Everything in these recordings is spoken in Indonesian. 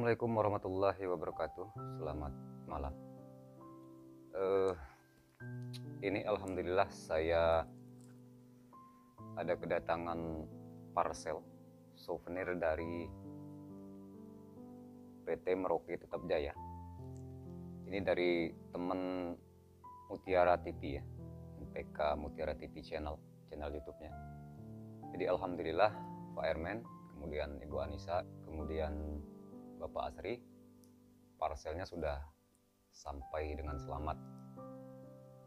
Assalamualaikum warahmatullahi wabarakatuh. Selamat malam. Eh, ini alhamdulillah saya ada kedatangan parcel souvenir dari PT Merauke Tetap Jaya. Ini dari teman Mutiara TV ya, MPK Mutiara TV channel, channel YouTube-nya. Jadi alhamdulillah Pak Ermen, kemudian Ibu Anissa, kemudian Bapak Asri, parcelnya sudah sampai dengan selamat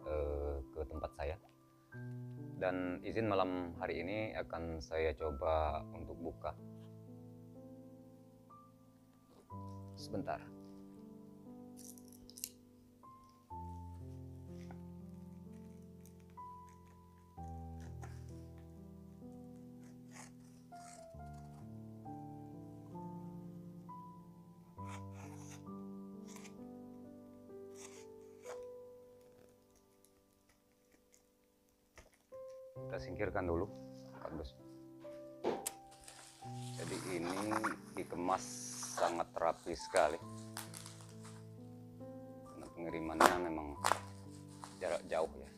eh, ke tempat saya. Dan izin malam hari ini akan saya coba untuk buka. Sebentar. Kita singkirkan dulu. Kardus jadi ini dikemas sangat rapi sekali. Karena pengirimannya memang jarak jauh ya.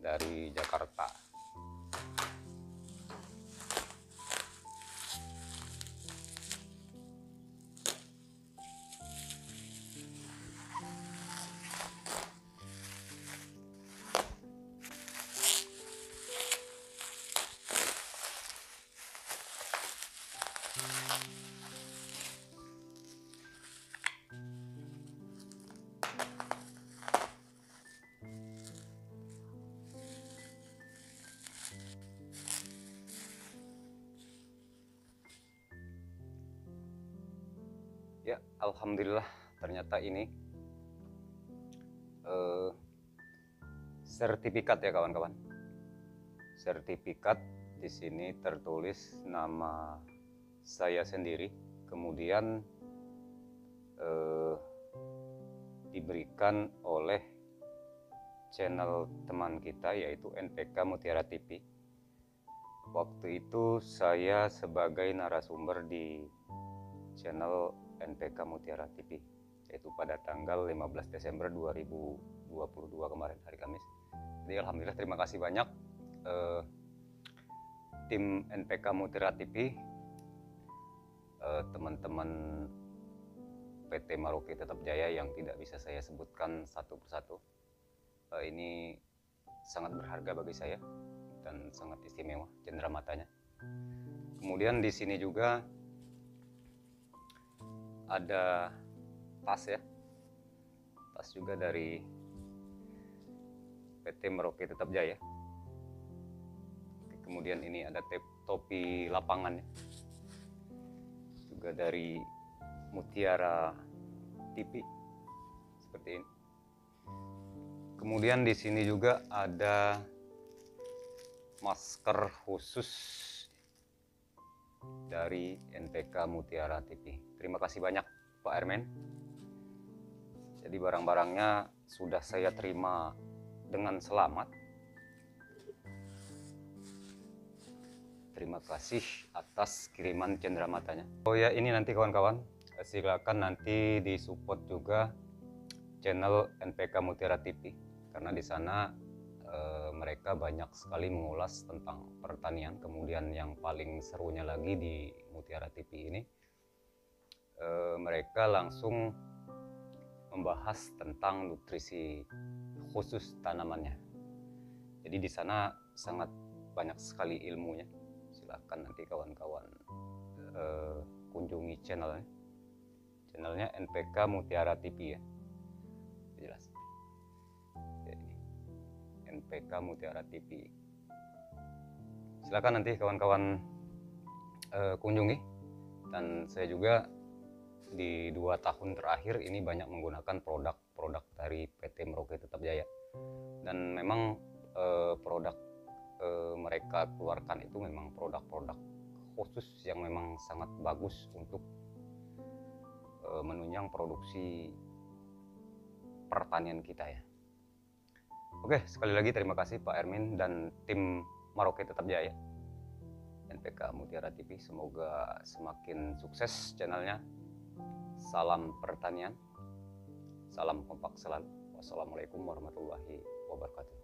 Dari Jakarta Alhamdulillah ternyata ini eh, sertifikat ya kawan-kawan. Sertifikat di sini tertulis nama saya sendiri kemudian eh, diberikan oleh channel teman kita yaitu NPK Mutiara TV waktu itu saya sebagai narasumber di channel NPK Mutiara TV yaitu pada tanggal 15 Desember 2022 kemarin hari Kamis. Jadi alhamdulillah terima kasih banyak eh, tim NPK Mutiara TV eh, teman-teman PT Maroke Tetap Jaya yang tidak bisa saya sebutkan satu persatu. Eh, ini sangat berharga bagi saya dan sangat istimewa cendera matanya. Kemudian di sini juga ada tas ya. Tas juga dari PT Merauke Tetap Jaya. Kemudian ini ada topi lapangan ya. Juga dari Mutiara TV seperti ini. Kemudian di sini juga ada masker khusus dari NPK Mutiara TV. Terima kasih banyak Pak Ermen. Jadi barang-barangnya sudah saya terima dengan selamat. Terima kasih atas kiriman cendera matanya. Oh ya ini nanti kawan-kawan silakan nanti disupport juga channel NPK Mutiara TV karena di sana eh, mereka banyak sekali mengulas tentang pertanian. Kemudian yang paling serunya lagi di Mutiara TV ini, eh, mereka langsung membahas tentang nutrisi khusus tanamannya. Jadi di sana sangat banyak sekali ilmunya. Silahkan nanti kawan-kawan eh, kunjungi channelnya. Channelnya NPK Mutiara TV ya. Jelas. Jadi, NPK Mutiara TV. Silakan nanti kawan-kawan eh, kunjungi dan saya juga di dua tahun terakhir ini banyak menggunakan produk-produk dari PT Merauke Tetap Jaya dan memang eh, produk eh, mereka keluarkan itu memang produk-produk khusus yang memang sangat bagus untuk eh, menunjang produksi pertanian kita ya. Oke, sekali lagi terima kasih Pak Ermin dan tim Maroke Tetap Jaya. NPK Mutiara TV semoga semakin sukses channelnya salam pertanian salam kompak selalu wassalamualaikum warahmatullahi wabarakatuh